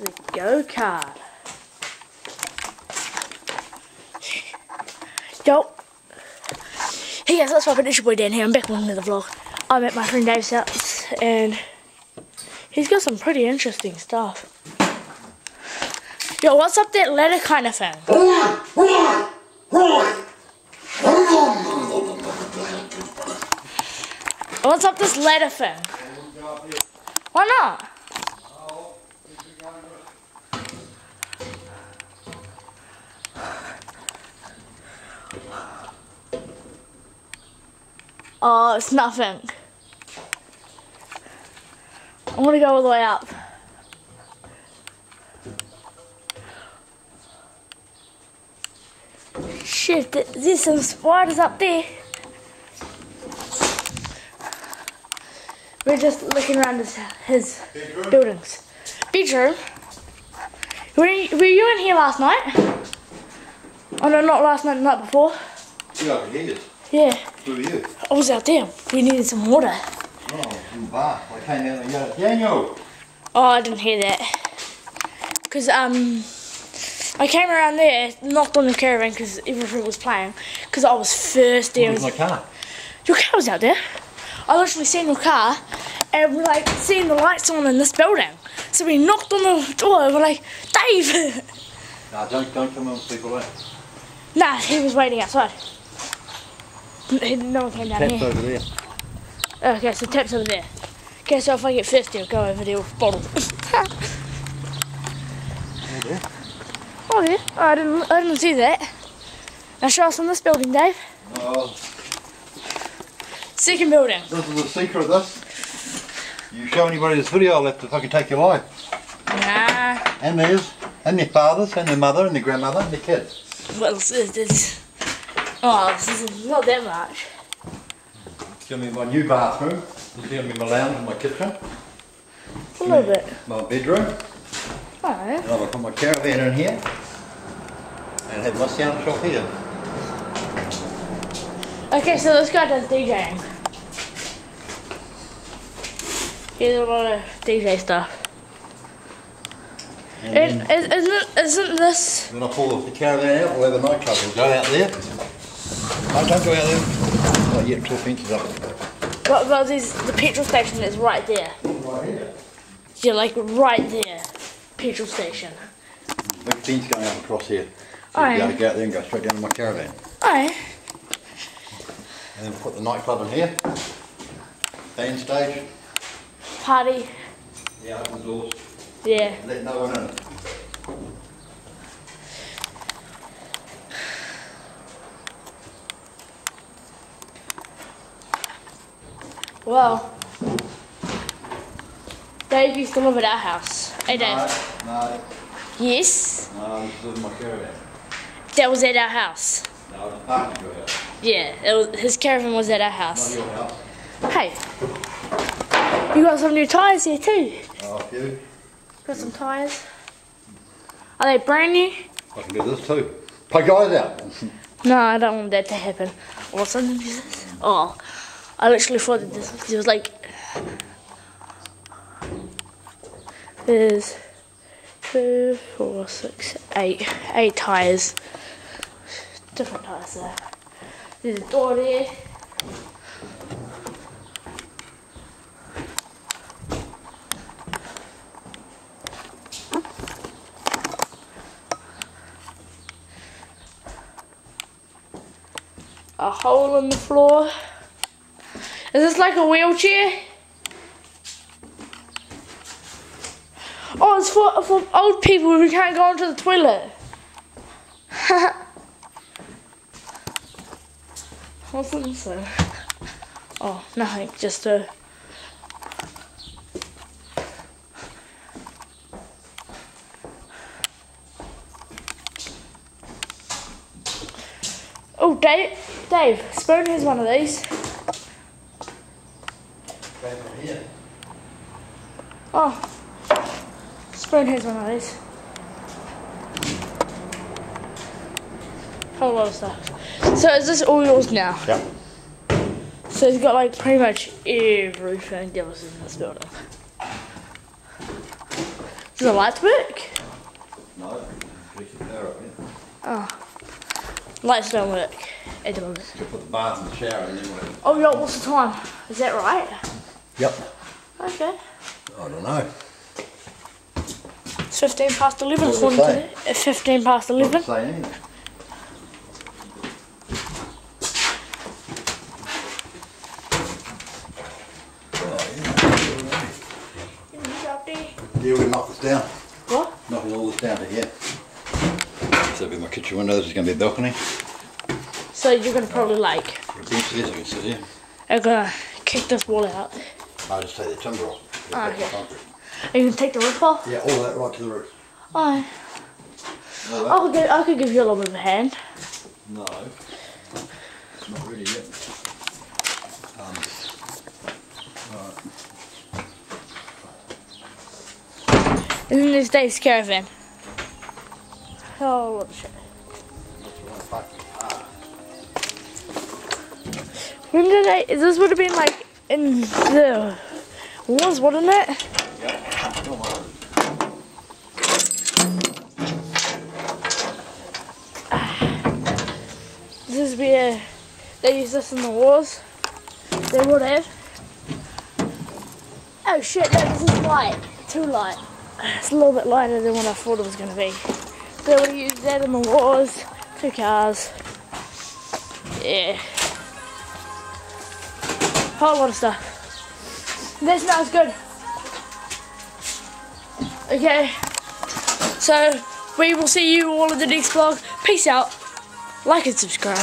The go kart. Yo. Hey guys, what's up? It's boy Dan here. I'm back with another vlog. I'm at my friend Dave's house and he's got some pretty interesting stuff. Yo, what's up that ladder kind of thing? What's up this ladder thing? Why not? Oh, it's nothing. I'm gonna go all the way up. Shit, there's some spiders up there. We're just looking around his, his buildings. Bedroom. Were you, were you in here last night? Oh no, not last night, the night before. Yeah, over here. Yeah, Who are you? I was out there. We needed some water. Oh, in the bar. I came out and yelled, Daniel! Oh, I didn't hear that. Because, um, I came around there, knocked on the caravan because everything was playing. Because I was thirsty. Where's was, my car? your car was out there. I literally seen your car and we're like seeing the lights on in this building. So we knocked on the door and we're like, Dave! No, don't, don't come on people out. nah, he was waiting outside. He- No one came down Taps here. over there. Okay, so tap's over there. Okay, so if I get thirsty, I'll go over there with a bottle. Over there. oh yeah, oh, I didn't, I didn't see that. Now show us on this building, Dave. Oh, Second building. this is the secret of this. You show anybody this video, I'll have to fucking take your life. Nah. And theirs, and their fathers, and their mother, and their grandmother, and their kids. Well, it's, it's, it's oh, this is not that much. It's gonna be my new bathroom. This is gonna be my lounge and my kitchen. A little bit. My bedroom. Alright. And I'll put my caravan in here. And have my sound shop here. Okay, so this guy does DJing. He does a lot of DJ stuff. And and is, isn't, isn't this? when I pull the caravan out, we'll have a nightclub. We'll go out there. No, don't go out there. Not yet, two fences up. But, but there's, the petrol station is right there. Right here. Yeah, like right there. Petrol station. Big fence going up across here. So Oh, you yeah. gotta go out there and go straight down to my caravan. Alright. And then put the nightclub in here. Band stage. Party. Yeah, open doors. Yeah. Let no one in. Well. Dave used to live at our house. Hey Dave. No, Yes. no, this is my caravan. That was at our house. No, it's parked at your house. Yeah, it was, his caravan was at our Not house. your house. Hey, you got some new tyres here too. Oh, a few. Got some tyres. Are they brand new? I can do this too. Pay guys out. No, I don't want that to happen. What's this? Oh, I literally that this it was like there's two, four, six, eight, eight tires. Different tires there. There's a door there. A hole in the floor. Is this like a wheelchair? Oh, it's for, for old people who can't go into the toilet. What's inside? Oh, nothing. Just a. Oh, Dave, Dave, Spoon has one of these. Came from here. Oh, Spoon has one of these. Whole lot of stuff. So is this all yours now? Yeah. So he's got like pretty much everything that was in this building. Do the lights work? No, fix the power up, yeah. Oh. Lights don't work at the moment. You put the bath and the shower in then whatever. Oh, yeah, what's the time? Is that right? Yep. Okay. I don't know. It's 15 past 11 What does it according to the, uh, 15 past 11. Yeah, we knock this down. What? Knocking all this down to here. So be my kitchen window, this is going to be a balcony. So you're gonna probably like, The bench there, so I can sit here. are gonna kick this wall out. I just take the timber off. Okay. Concrete. Are you gonna take the roof off? Yeah, all that right to the roof. Oh, I could, give, I could give you a little bit of a hand. No. It's Not really yet. Um, And then there's Dave's caravan. Oh, shit. When did I, this would have been like in the wars, wouldn't it? on. This is where they used this in the wars. They would have. Oh shit, no, this is light. Too light. It's a little bit lighter than what I thought it was going to be. They would used that in the wars. Two cars. Yeah. Whole lot of stuff. That smells good. Okay. So, we will see you all in the next vlog. Peace out. Like and subscribe.